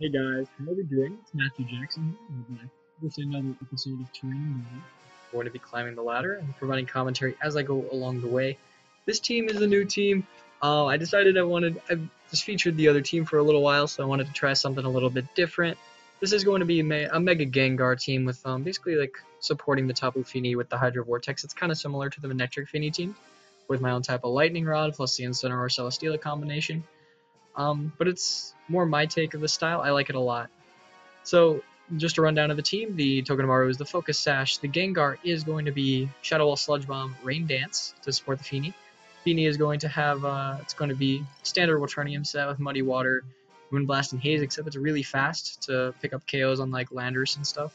Hey guys, how are we doing? It's Matthew Jackson here with another episode of Terrain Movie. I'm going to be climbing the ladder and providing commentary as I go along the way. This team is a new team. Uh, I decided I wanted, I've just featured the other team for a little while, so I wanted to try something a little bit different. This is going to be a Mega Gengar team with um, basically like supporting the Tapu Fini with the Hydro Vortex. It's kind of similar to the Manectric Fini team with my own type of Lightning Rod plus the Incineroar Celesteela combination. Um, but it's more my take of the style. I like it a lot. So just a rundown of the team, the Togedemaru is the Focus Sash. The Gengar is going to be Shadow Ball, Sludge Bomb, Rain Dance to support the Fini. Fini is going to have, uh, it's going to be standard Waterium set with Muddy Water, Moonblast, and Haze, except it's really fast to pick up KOs on like Landers and stuff,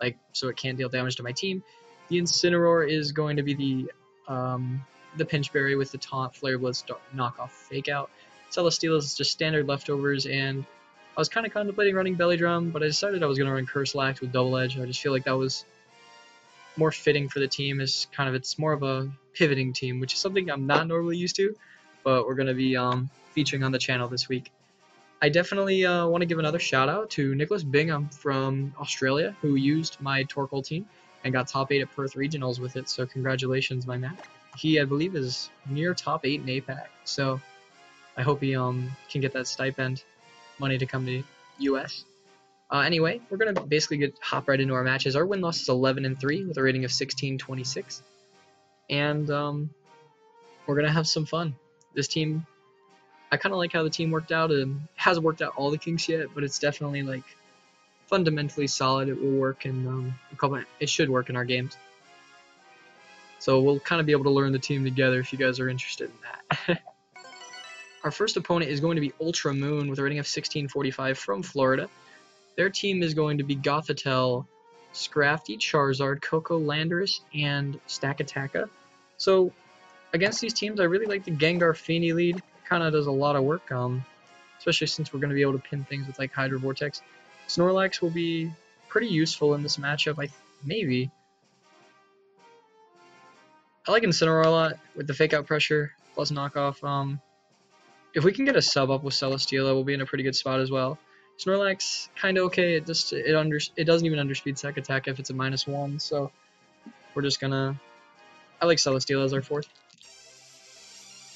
like so it can't deal damage to my team. The Incineroar is going to be the um, the Pinch Berry with the Taunt, Flare Blitz, knockoff Fake Out. Celesteela is just standard leftovers, and I was kind of contemplating running Belly Drum, but I decided I was going to run Curse Lax with Double Edge. I just feel like that was more fitting for the team. Is kind of it's more of a pivoting team, which is something I'm not normally used to, but we're going to be um, featuring on the channel this week. I definitely uh, want to give another shout out to Nicholas Bingham from Australia, who used my Torkoal team and got top 8 at Perth Regionals with it, so congratulations, my man. He, I believe, is near top 8 in APAC, so I hope he um can get that stipend money to come to US. Uh, anyway, we're gonna basically get hop right into our matches. Our win loss is 11 and three with a rating of 1626, and um, we're gonna have some fun. This team, I kind of like how the team worked out. It hasn't worked out all the kinks yet, but it's definitely like fundamentally solid. It will work, and um, it should work in our games. So we'll kind of be able to learn the team together if you guys are interested in that. Our first opponent is going to be Ultra Moon with a rating of 1645 from Florida. Their team is going to be Gothitelle, Scrafty, Charizard, Koko Landorus, and Stakataka. So against these teams, I really like the Gengar Fini lead. Kind of does a lot of work, um, especially since we're going to be able to pin things with like Hydro Vortex. Snorlax will be pretty useful in this matchup, I maybe. I like Incineroar a lot with the fake out pressure plus knockoff. Um, if we can get a sub up with Celesteela, we'll be in a pretty good spot as well. Snorlax, kind of okay. It just it under it doesn't even underspeed Stakataka if it's a minus one. So we're just gonna. I like Celesteela as our fourth.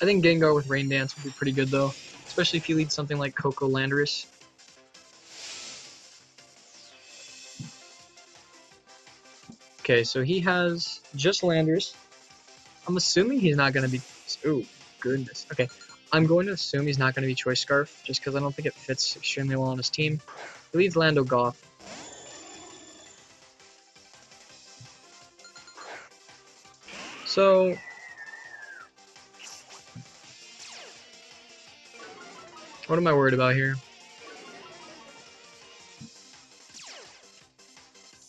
I think Gengar with Rain Dance would be pretty good though, especially if you lead something like Koko Landorus. Okay, so he has just Landorus. I'm assuming he's not gonna be. Oh goodness. Okay, I'm going to assume he's not going to be Choice Scarf, just because I don't think it fits extremely well on his team. He leads Lando Goth. So... What am I worried about here?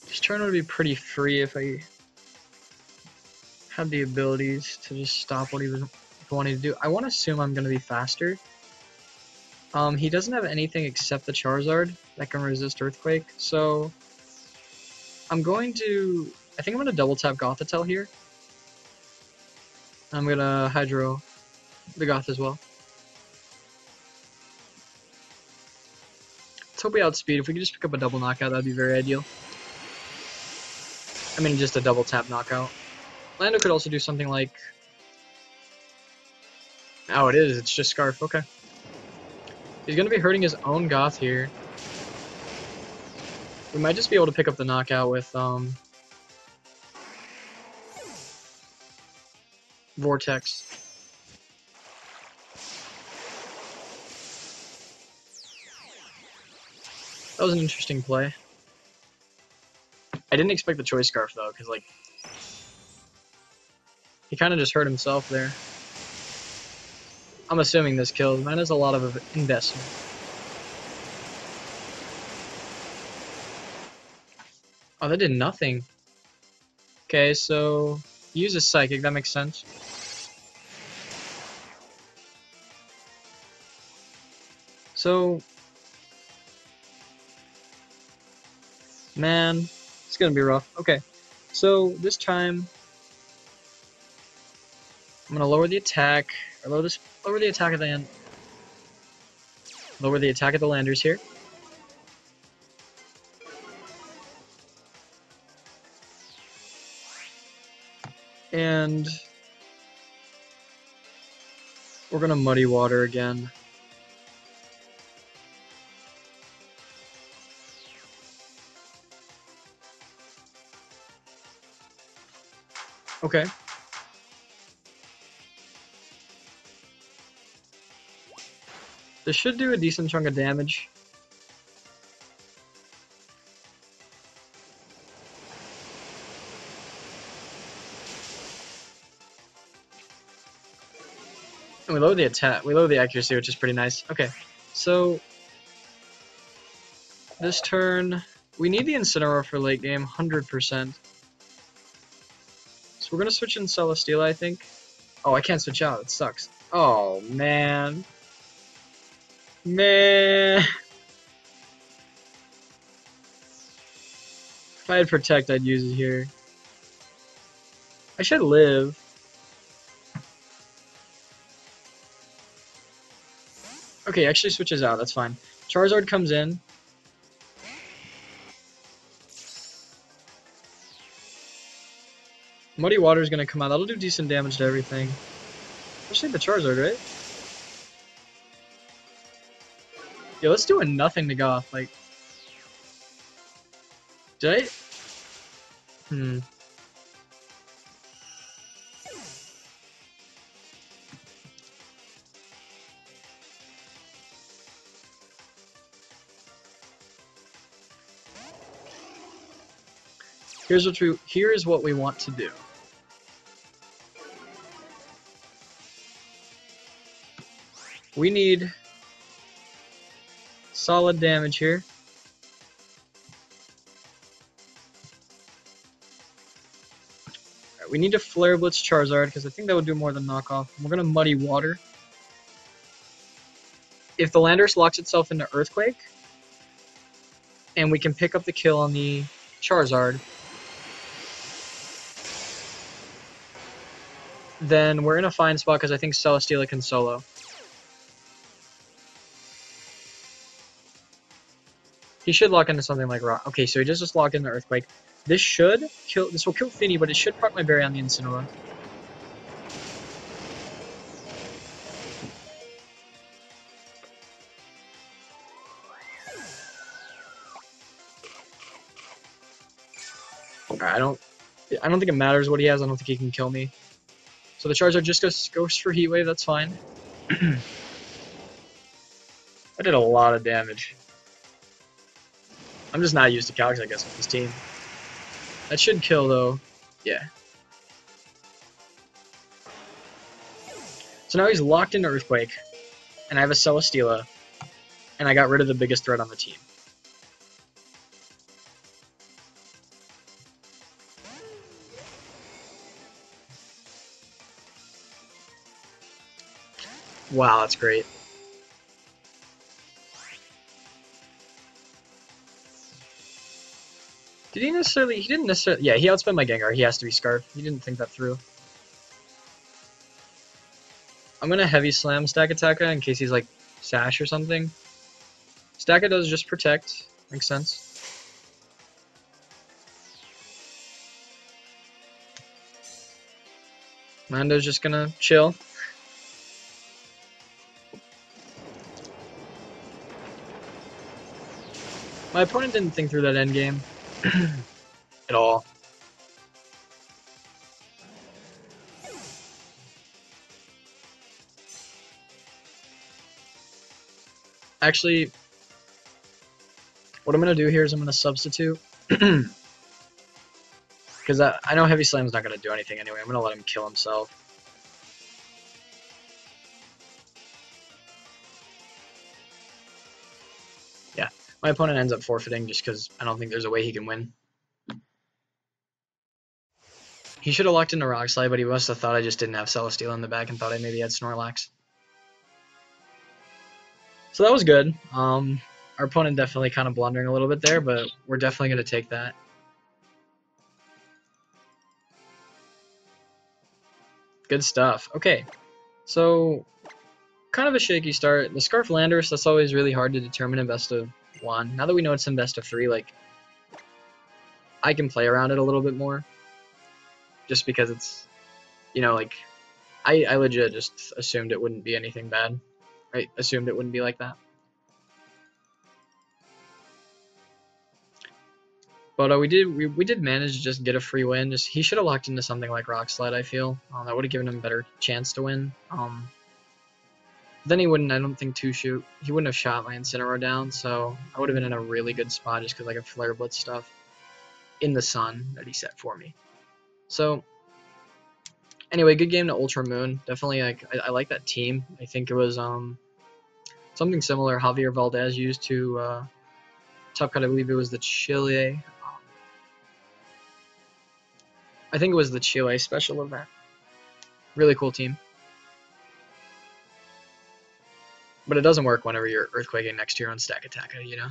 This turn would be pretty free if I had the abilities to just stop what he was wanting to do. I want to assume I'm going to be faster. Um, he doesn't have anything except the Charizard that can resist Earthquake, so I'm going to... I think I'm going to double tap Gothitelle here. I'm going to Hydro the Goth as well. Let's hope we outspeed. If we could just pick up a double knockout, that'd be very ideal. I mean, just a double tap knockout. Lando could also do something like Oh, it is. It's just Scarf. Okay. He's going to be hurting his own Goth here. We might just be able to pick up the knockout with um, Vortex. That was an interesting play. I didn't expect the Choice Scarf, though, because, like, he kind of just hurt himself there. I'm assuming this kills. Man, there's a lot of investment. Oh, that did nothing. Okay, so use a psychic. That makes sense. So, man, it's gonna be rough. Okay, so this time I'm gonna lower the attack, or lower this, lower the attack of the, lower the attack of the landers here. And we're gonna muddy water again. Okay. This should do a decent chunk of damage. And we lower the attack, we lower the accuracy, which is pretty nice. Okay, so this turn, we need the Incineroar for late game, 100%. So we're gonna switch in Celesteela, I think. Oh, I can't switch out, it sucks. Oh, man. Man. If I had Protect, I'd use it here. I should live. Okay, actually switches out, that's fine. Charizard comes in. Muddy Water is going to come out. That'll do decent damage to everything. Especially the Charizard, right? Yo, let's do a nothing to Goth. Like, did I? Hmm. Here's what we here is what we want to do. We need solid damage here. Right, we need to Flare Blitz Charizard because I think that would do more than knockoff. We're going to Muddy Water. If the Landorus locks itself into Earthquake, and we can pick up the kill on the Charizard, then we're in a fine spot because I think Celesteela can solo. He should lock into something like Rock. Okay, so he does just lock into Earthquake. This should kill. This will kill Fini, but it should proc my berry on the Incineroar. Alright, I don't I don't think it matters what he has, I don't think he can kill me. So the Charizard just goes, goes for Heat Wave, that's fine. I did a lot of damage. I'm just not used to Calcs, I guess, with this team. That should kill, though. Yeah. So now he's locked into Earthquake, and I have a Celesteela, and I got rid of the biggest threat on the team. Wow, that's great. Did he necessarily? He didn't necessarily. Yeah, he outspent my Gengar. He has to be Scarf. He didn't think that through. I'm gonna heavy slam Stakataka in case he's like Sash or something. Stack does just protect. Makes sense. Lando's just gonna chill. My opponent didn't think through that end game. At all. Actually, what I'm going to do here is I'm going to substitute. Because I, I know Heavy Slam's not going to do anything anyway. I'm going to let him kill himself. My opponent ends up forfeiting just because I don't think there's a way he can win. He should have locked into Rock Slide, but he must have thought I just didn't have Celesteela in the back and thought I maybe had Snorlax. So that was good. Um, our opponent definitely kind of blundering a little bit there, but we're definitely going to take that. Good stuff. Okay, so kind of a shaky start. The Scarf Landorus, that's always really hard to determine in best of one. Now that we know it's in best of three, like I can play around it a little bit more. Just because it's you know, like, I, I legit just assumed it wouldn't be anything bad. I assumed it wouldn't be like that. But uh, we did we, we did manage to just get a free win. Just he should have locked into something like Rock Slide. I feel um, that would have given him a better chance to win. Um, then he wouldn't. I don't think two shoot. He wouldn't have shot my Incineroar down. So I would have been in a really good spot just because I could Flare Blitz stuff in the sun that he set for me. So anyway, good game to Ultra Moon. Definitely, like I, I like that team. I think it was um something similar Javier Valdez used to uh, top cut. I believe it was the Chile I think it was the Chile special event. Really cool team. But it doesn't work whenever you're earthquaking next to your own Stakataka, you know?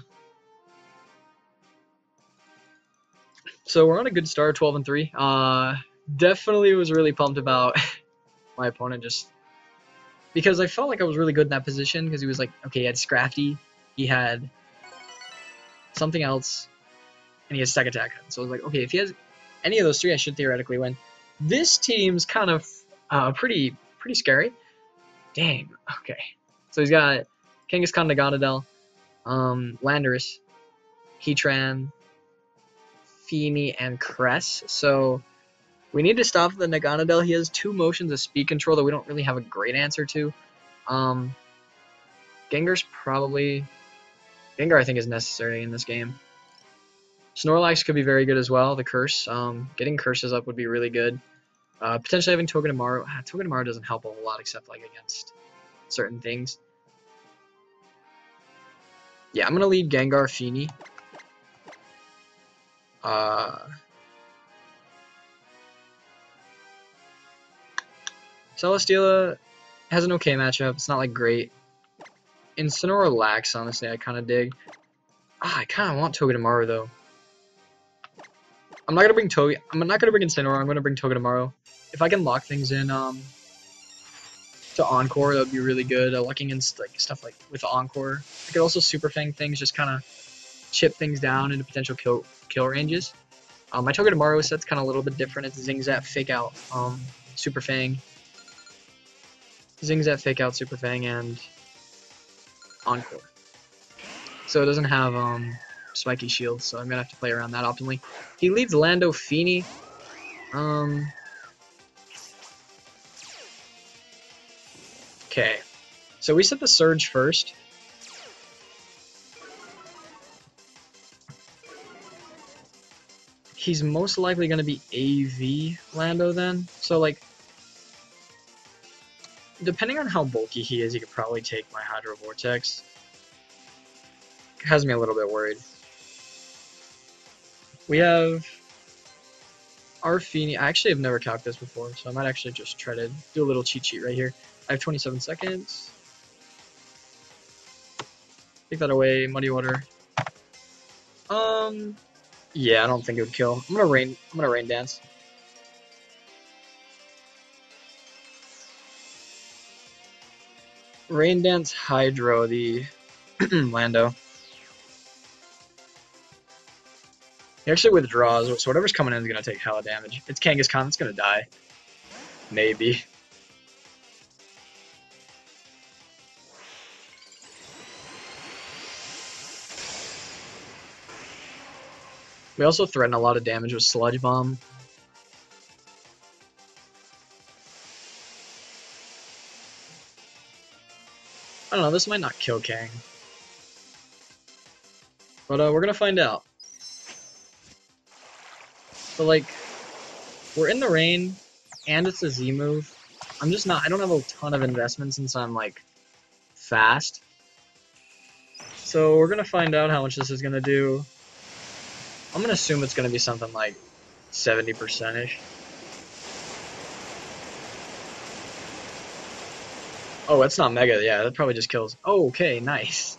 So we're on a good start, 12 and 3. Uh, definitely was really pumped about my opponent just because I felt like I was really good in that position because he was like, okay, he had Scrafty, he had something else, and he has Stakataka. So I was like, okay, if he has any of those three, I should theoretically win. This team's kind of uh, pretty pretty scary. Dang. Okay. So he's got Kangaskhan Naganadel, um, Landorus, Heatran, Fini, and Cress. So we need to stop the Naganadel. He has two motions of speed control that we don't really have a great answer to. Um, Gengar's probably... Gengar, I think, is necessary in this game. Snorlax could be very good as well, the curse. Um, getting curses up would be really good. Uh, potentially having Togedemaru. Ah, Togedemaru doesn't help a whole lot except like against certain things. Yeah, I'm to lead Gengar Fini. Uh, Celesteela has an okay matchup. It's not like great. Incineroar lacks, honestly, I kind of dig. Ah, I kind of want Togedemaru though. I'm not gonna bring Togi. I'm not gonna bring Incineroar. I'm gonna bring Togedemaru. If I can lock things in um to Encore, that would be really good. Uh, in like stuff like with Encore. I could also Super Fang things, just kind of chip things down into potential kill kill ranges. Um, my Togedemaru set's kind of a little bit different. It's Zing Zap, Fake Out, um, Super Fang, Zing Zap, Fake Out, Super Fang, and Encore. So it doesn't have um spiky shield, so I'm gonna have to play around that optimally. He leads Lando Fini. Um. Okay. So we set the Surge first. He's most likely going to be AV Lando then. So, like, depending on how bulky he is, he could probably take my Hydro Vortex. Has me a little bit worried. We have our. I actually have never calced this before, so I might actually just try to do a little cheat sheet right here. I have 27 seconds. Take that away, Muddy Water. Um, yeah, I don't think it would kill. I'm gonna rain. I'm gonna rain dance. Rain dance Hydro the Lando. He actually withdraws, so whatever's coming in is to take hella damage. It's Kangaskhan, it's to die. Maybe. We also threaten a lot of damage with Sludge Bomb. I don't know, this might not kill Kang. But uh, we're gonna find out. But like, we're in the rain, and it's a Z move. I'm just not, I don't have a ton of investment since I'm like fast. So we're gonna find out how much this is gonna do. I'm gonna assume it's gonna be something like 70%-ish. Oh, that's not Mega. Yeah, that probably just kills. Oh, okay, nice.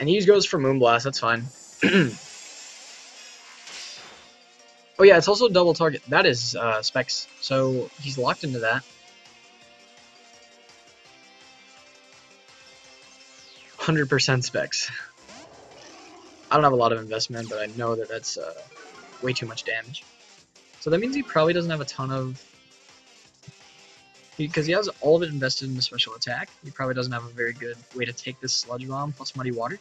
And he goes for Moonblast. That's fine. Oh yeah, it's also double target. That is uh, specs. So he's locked into that. Hundred percent specs. I don't have a lot of investment, but I know that that's uh, way too much damage. So that means he probably doesn't have a ton of... Because he, he has all of it invested in the special attack, he probably doesn't have a very good way to take this Sludge Bomb plus Muddy Water.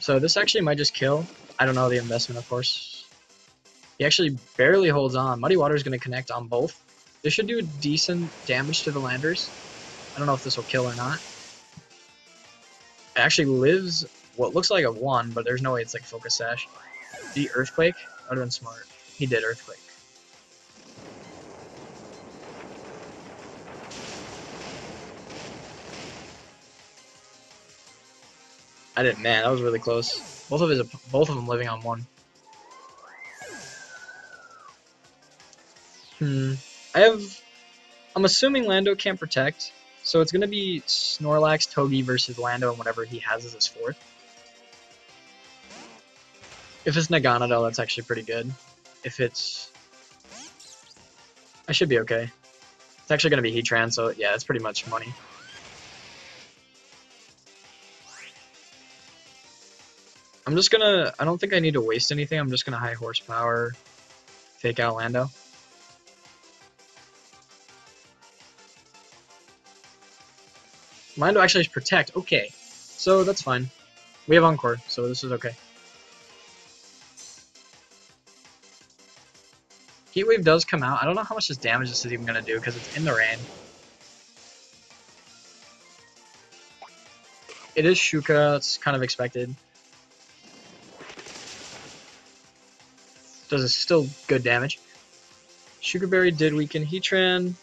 So this actually might just kill. I don't know the investment, of course. He actually barely holds on. Muddy Water is going to connect on both. This should do decent damage to the landers. I don't know if this will kill or not. It actually lives what looks like a 1, but there's no way it's like Focus Sash. The Earthquake? That would have been smart. He did Earthquake. I didn't. Man, that was really close. Both of his, both of them living on one. Hmm. I have. I'm assuming Lando can't protect, so it's gonna be Snorlax, Togi versus Lando, and whatever he has as his fourth. If it's Nagana, though, that's actually pretty good. If it's... I should be okay. It's actually going to be Heatran, so yeah, it's pretty much money. I'm just gonna, I don't think I need to waste anything, I'm just gonna high horsepower, fake out Lando. Lando actually has protect, okay, so that's fine. We have Encore, so this is okay. Heatwave does come out, I don't know how much this damage this is even gonna do, because it's in the rain. It is Shuca, it's kind of expected. does still good damage. Shuca Berry did weaken Heatran.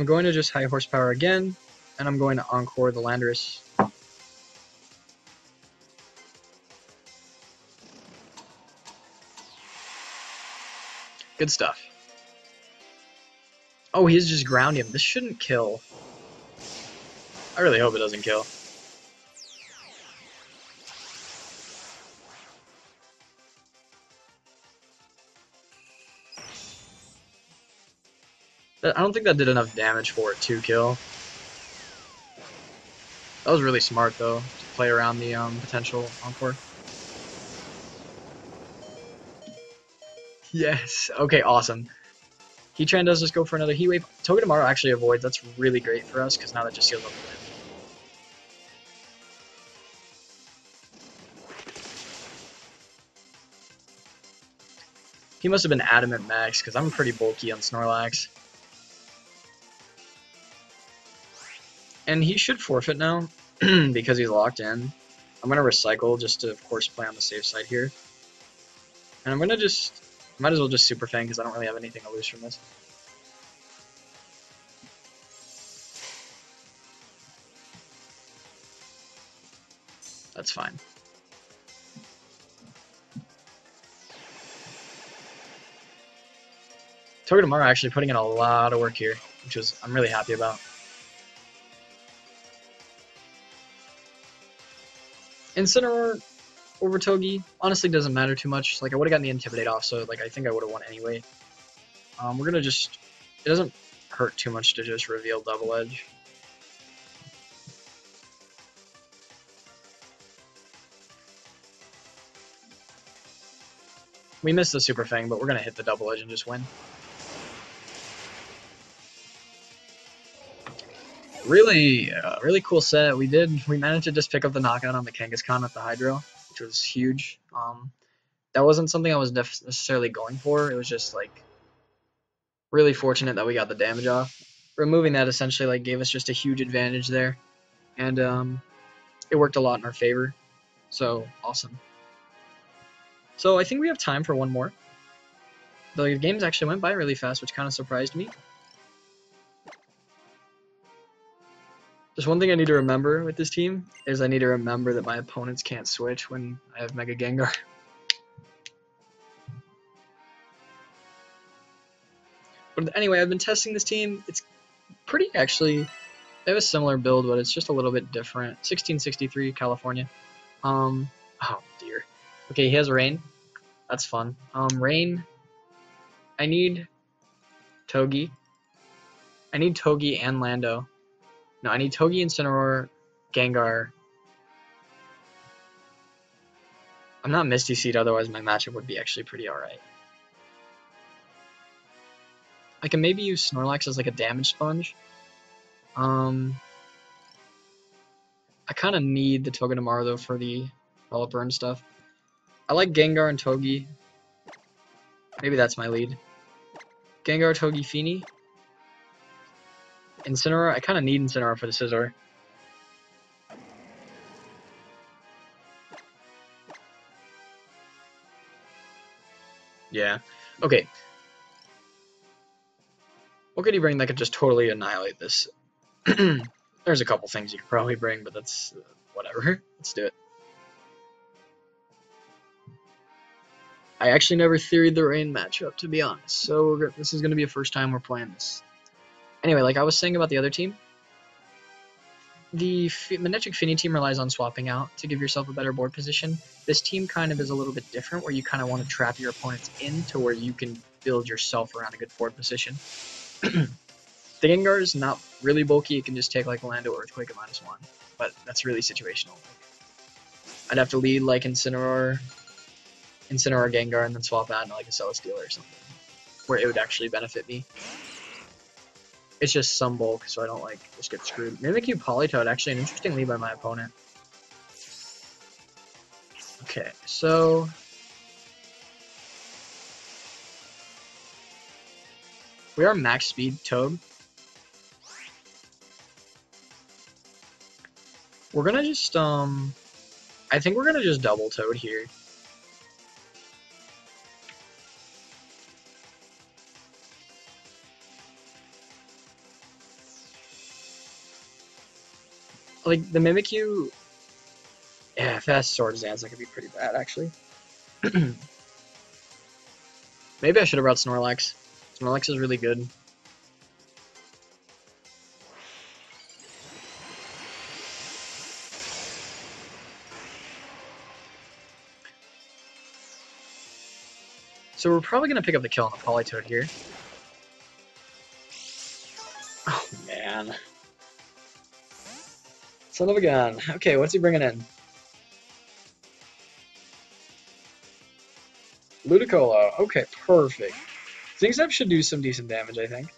I'm going to just high horsepower again, and I'm going to encore the Landorus. Good stuff. Oh, he's just grounding him. This shouldn't kill. I really hope it doesn't kill. I don't think that did enough damage for it to kill. That was really smart, though, to play around the um, potential Encore. Yes. Okay, awesome. Heatran does just go for another Heat Wave. Togedemaru actually avoids. That's really great for us, because now that just seals up the win. He must have been adamant max, because I'm pretty bulky on Snorlax. And he should forfeit now because he's locked in. I'm going to recycle just to, of course, play on the safe side here. And I'm going to just... Might as well just Super Fang because I don't really have anything to lose from this. That's fine. Togedemaru actually putting in a lot of work here, which was I'm really happy about. Incineroar over Togi honestly doesn't matter too much. Like I would have gotten the Intimidate off, so like I think I would have won anyway. Um, we're gonna just it doesn't hurt too much to just reveal Double Edge. We missed the Super Fang, but we're gonna hit the Double Edge and just win. Really, uh, really cool set. We did, we managed to just pick up the knockout on the Kangaskhan at the Hydro, which was huge. Um, that wasn't something I was necessarily going for. It was just like really fortunate that we got the damage off. Removing that essentially like gave us just a huge advantage there, and um, it worked a lot in our favor. So awesome. So I think we have time for one more. The games actually went by really fast, which kind of surprised me. Just one thing I need to remember with this team is I need to remember that my opponents can't switch when I have Mega Gengar. But anyway, I've been testing this team. It's pretty actually. They have a similar build, but it's just a little bit different. 1663 California. Um. Oh dear. Okay, he has rain. That's fun. Um, rain. I need Togi. I need Togi and Lando. No, I need Togi, Incineroar, Gengar. I'm not Misty Seed, otherwise my matchup would be actually pretty alright. I can maybe use Snorlax as like a damage sponge. Um, I kind of need the Togedemaru though for the Bullet Burn stuff. I like Gengar and Togi. Maybe that's my lead. Gengar, Togi, Fini. Incineroar. I kind of need Incineroar for the Scizor. Yeah. Okay. What could he bring that could just totally annihilate this? There's a couple things you could probably bring, but that's uh, whatever. Let's do it. I actually never theoried the rain matchup, to be honest. So this is going to be a first time we're playing this. Anyway, like I was saying about the other team, the Manectric Fini team relies on swapping out to give yourself a better board position. This team kind of is a little bit different, where you kind of want to trap your opponents in to where you can build yourself around a good board position. the Gengar is not really bulky. It can just take like Lando Earthquake at minus one, but that's really situational. I'd have to lead like Incineroar, Incineroar Gengar, and then swap out into like a Celesteela or something, where it would actually benefit me. It's just some bulk, so I don't like just get screwed. Mimikyu Politoed, actually an interesting lead by my opponent. Okay, so We are max speed Toad. We're gonna just, um... I think we're gonna just double Toad here. Like, the Mimikyu... Yeah, fast Sword that could be pretty bad, actually. Maybe I should have brought Snorlax. Snorlax is really good. So we're probably going to pick up the kill on the Politoed here. Son of a gun. Okay, what's he bringing in? Ludicolo. Okay, perfect. Zigzag should do some decent damage, I think.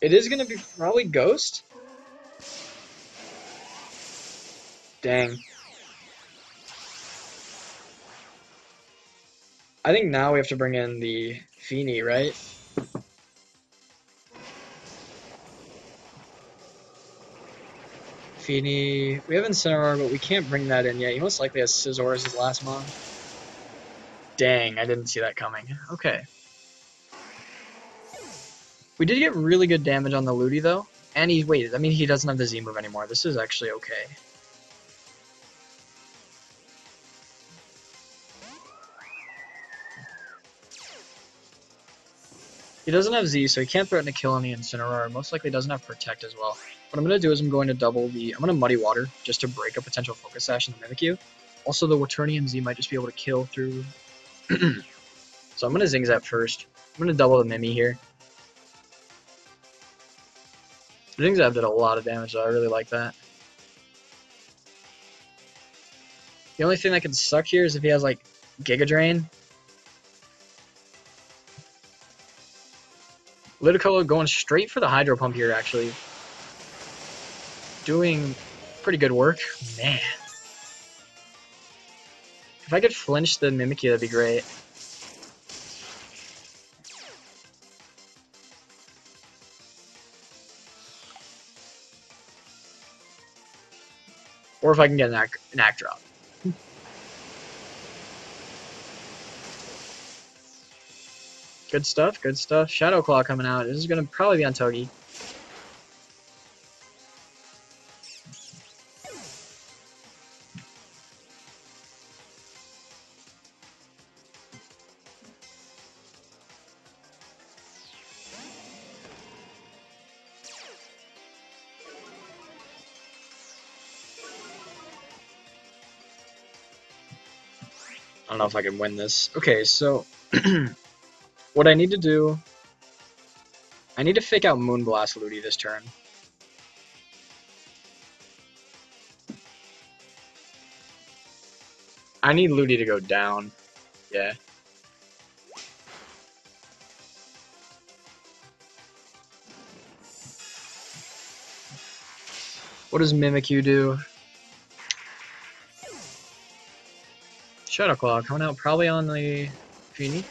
It is going to be probably Ghost. Dang. I think now we have to bring in the Fini, right? Fini. We have Incineroar, but we can't bring that in yet. He most likely has Scizor as his last mon. Dang, I didn't see that coming. Okay. We did get really good damage on the Ludi, though. And he, wait, I mean, he doesn't have the Z move anymore. This is actually okay. He doesn't have Z, so he can't threaten to kill any Incineroar. Most likely doesn't have Protect as well. What I'm going to do is I'm going to double the... I'm going to Muddy Water just to break a potential Focus Sash in the Mimikyu. Also, the Waterium Z might just be able to kill through... so I'm going to Zing Zap first. I'm going to double the Mimi here. Zing Zap did a lot of damage, though. I really like that. The only thing that could suck here is if he has, like, Giga Drain. Ludicolo going straight for the Hydro Pump here, actually doing pretty good work. Man. If I could flinch the Mimikyu, that'd be great. Or if I can get an act, an act drop. good stuff, good stuff. Shadow Claw coming out. This is going to probably be on Togi. If I can win this. Okay, so what I need to do, I need to fake out Moonblast Ludi this turn. I need Ludi to go down. Yeah. What does Mimikyu do? Shadow Claw coming out probably on the Genie.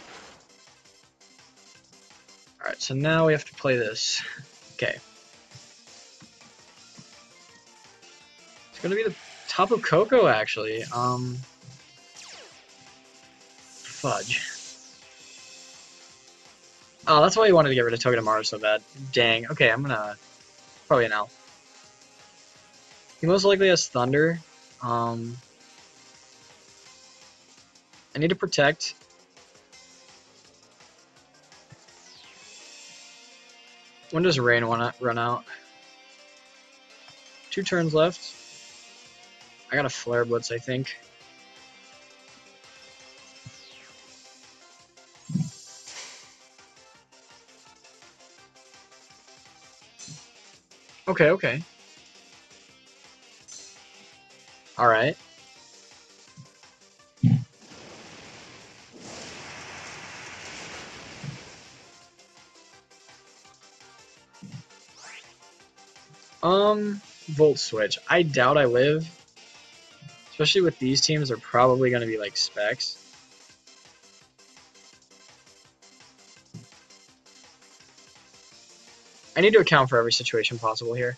Alright, so now we have to play this. Okay. It's gonna be the top of Koko actually. Um Fudge. Oh, that's why you wanted to get rid of Togedemaru so bad. Dang. Okay, I'm gonna probably an L. He most likely has Thunder. Um I need to protect. When does rain want to run out? Two turns left. I got a flare blitz, I think. Okay, okay. Alright. Um, Volt Switch. I doubt I live. Especially with these teams, they're probably going to be like specs. I need to account for every situation possible here.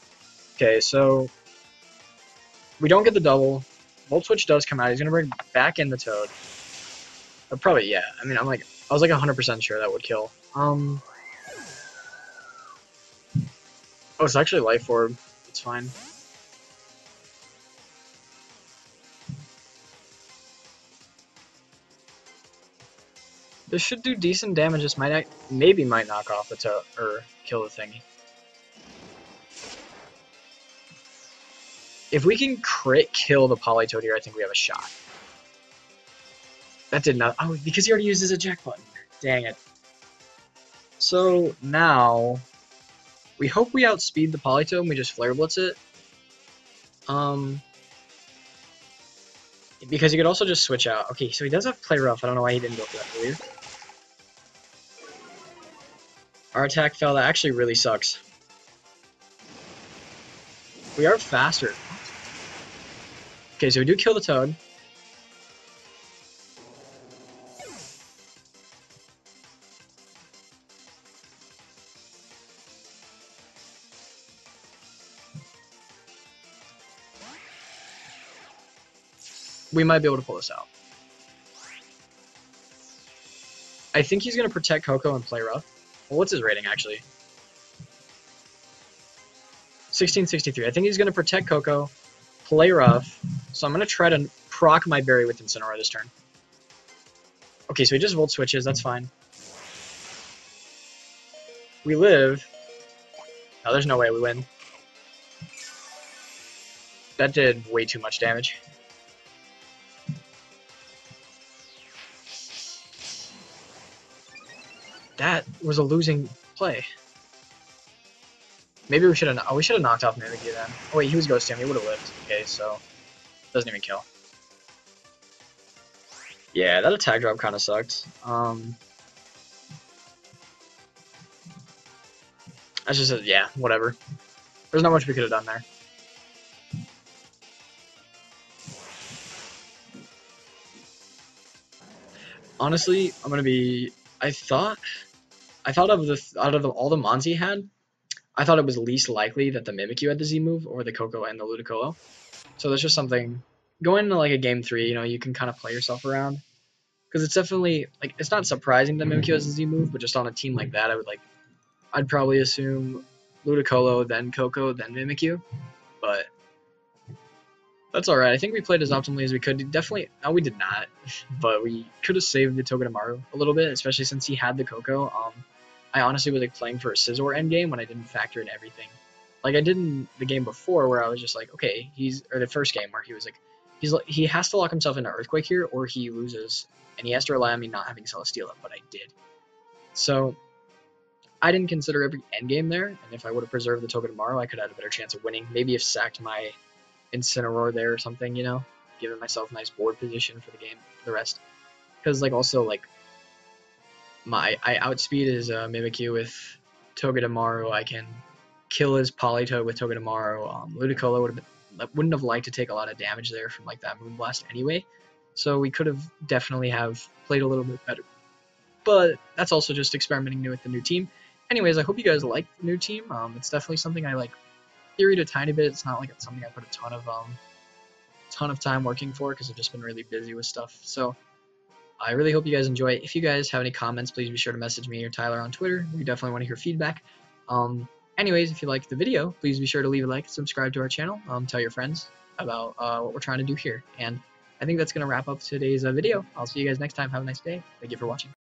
Okay, so we don't get the double. Volt Switch does come out. He's going to bring back in the Toad. Or probably, yeah. I mean, I'm like, I was like 100% sure that would kill. Um, Oh, it's actually Life Orb. It's fine. This should do decent damage. This might maybe might knock off the toe or kill the thingy. If we can crit kill the Politoed here, I think we have a shot. That did not. Oh, because he already uses Eject Button. Dang it. So now we hope we outspeed the Politoed and we just Flare Blitz it. Um, because he could also just switch out. Okay, so he does have Play Rough. I don't know why he didn't go for that earlier. Our attack fell. That actually really sucks. We are faster. Okay, so we do kill the Toad. We might be able to pull this out. I think he's going to protect Koko and play rough. Well, what's his rating, actually? 1663. I think he's going to protect Koko, play rough. So I'm going to try to proc my berry with Incineroar this turn. Okay, so he just Volt switches. That's fine. We live. No, there's no way we win. That did way too much damage. Was a losing play. Maybe we should have. Oh, we should have knocked off Mimikyu then. Oh wait, he was Ghost He would have lived. Okay, so doesn't even kill. Yeah, that attack drop kind of sucked. Um, that's just a, yeah, whatever. There's not much we could have done there. Honestly, I'm gonna be. I thought I thought of the out of the, all the mons he had, I thought it was least likely that the Mimikyu had the Z move or the Koko and the Ludicolo. So that's just something going into like a game three. You know, you can kind of play yourself around because it's definitely like it's not surprising that Mimikyu has a Z move, but just on a team like that, I would like I'd probably assume Ludicolo, then Koko, then Mimikyu. But that's alright. I think we played as optimally as we could. Definitely, no, we did not. But we could have saved the Togedemaru a little bit, especially since he had the Koko. Um, I honestly was like playing for a Scizor endgame when I didn't factor in everything. Like I did in the game before where I was just like, okay, he's or the first game where he was like, he's he has to lock himself into Earthquake here, or he loses, and he has to rely on me not having Celesteela, but I did. So I didn't consider every endgame there, and if I would have preserved the Togedemaru, I could have had a better chance of winning. Maybe if sacked my Incineroar there or something, you know, giving myself a nice board position for the game, for the rest. Because like also like my I outspeed his uh, Mimikyu with Togedemaru. I can kill his Politoed with Togedemaru. Um, Ludicolo would have wouldn't have liked to take a lot of damage there from like that Moonblast anyway. So we could have definitely have played a little bit better. But that's also just experimenting new with the new team. Anyways, I hope you guys like the new team. Um, it's definitely something I like theoried a tiny bit. It's not like it's something I put a ton of um ton of time working for because I've just been really busy with stuff. So I really hope you guys enjoy it. If you guys have any comments, please be sure to message me or Tyler on Twitter. We definitely want to hear feedback. Um, anyways, if you liked the video, please be sure to leave a like, subscribe to our channel, um, tell your friends about uh, what we're trying to do here. And I think that's going to wrap up today's uh, video. I'll see you guys next time. Have a nice day. Thank you for watching.